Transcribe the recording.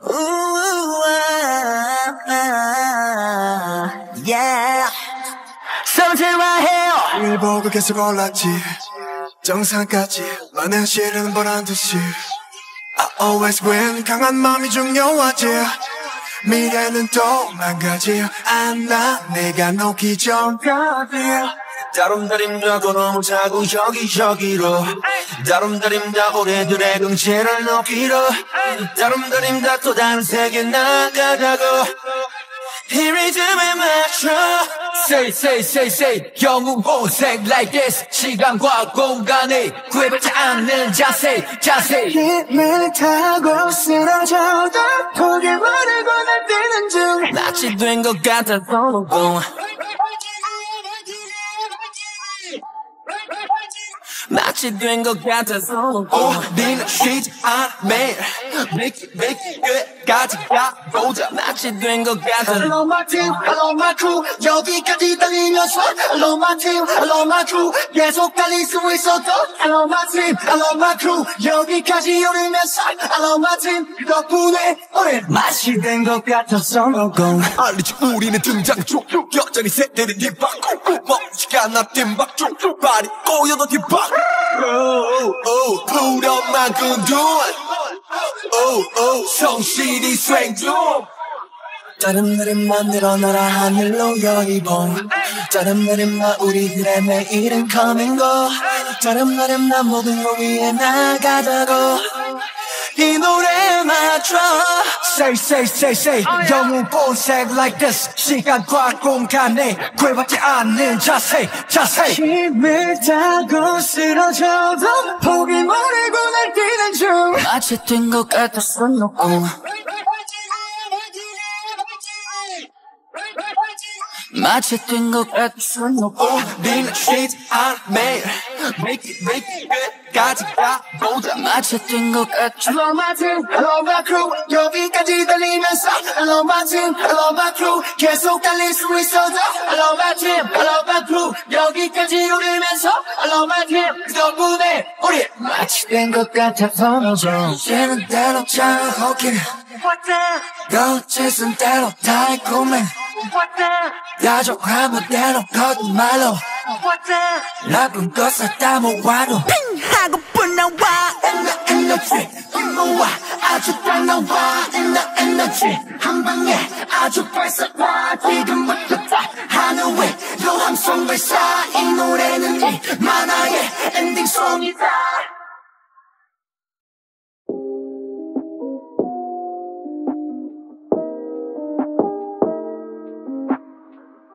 Ah, ah, here. 일 보고 계속 올랐지 정상까지 너는 실은 보란 듯이 I always win 강한 마음이 중요하지 미래는 또 망가지 않아 내가 놓기 전까지 다름다림다고 너무 자고 여기저기로. 다름다림다 우리들의 긍지를 높이로. 다름다림다 또 다른 세계 나가자고. 이 리듬에 맞춰. Say say say say. 영웅 보색 like this. 시간과 공간에 구애받지 않는 자세 자세. 힘을 타고 쓰러져도 포기 모르고 날 뛰는 중. 낯이 된 것 같아 서로고 낯이 된것 같아 서로고 우리는 쉬지 않아 매일 it 끝까지 가보자 낯이 된것 같아 Hello my team, hello my crew 여기까지 달리면서 Hello my team, hello my crew 계속 달릴 수 있어도 Hello my team, hello my crew 여기까지 오르면서 Hello my team 덕분에 우린 맛이 된것 같아서 성공 알리지 우리는 등장 중 여전히 새들은 뒷박 멈 않아 뒷박 중 발이 꼬여도 뒷박. 오오 근둔 오오 성실히 중. 다른 날엔만 늘어나라 하늘로 여의봉 다른 날엔만 우리들의 내일은 coming go. 다른 날엔만 모든 걸 위해 나가자고. 이 노래에 맞춰 Say say say say 영웅 보색 like this. 시간과 공간에 구애받지 않는 자세 자세 힘을 타고 쓰러져도 포기 모르고 날 뛰는 중 마치 된것 같았어, 놓고. 마치 된것 같았어, 놓고. 우리는 쉬지 않아 매일 make it make it 끝까지 가보자 마치 된것 같았어. Hello my team, hello my crew. 여기까지 달리면서 Hello my team, hello my crew. 계속 달릴 수 있어도 Hello my team, hello my crew. 여기까지 오르면서 Hello my team. 덕분에 우리 마치 된 것 같아서 이제는 대로 잘 호기 거짓은 대로 달콤해 다정하면 대로 거짓말로 나쁜 것을 다 모아도 하고픈 나와. 에너 에너지. 분노와. 아주 딱 나와. 에너 에너지. 한 방에 아주 발사파 지금부터 다 하늘에 로 함성 발사 이 노래는 이 만화의 엔딩송이다